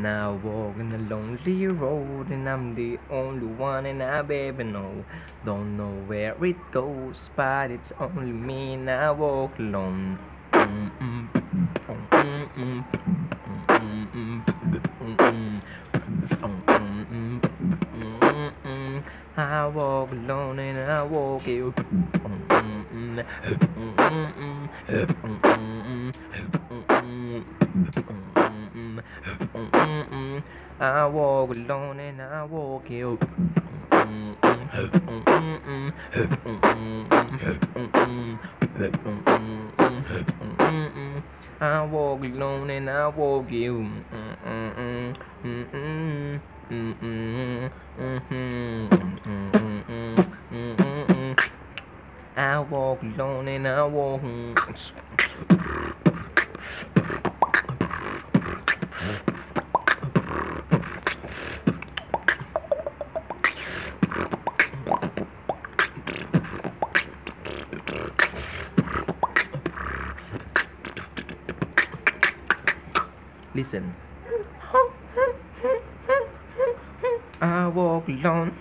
And I walk in a lonely road, and I'm the only one, and I baby know. Don't know where it goes, but it's only me, and I walk alone. I walk alone and I walk you. I walk alone and I walk you. I walk alone and I walk you. I walk alone and I walk. Listen. I walk alone.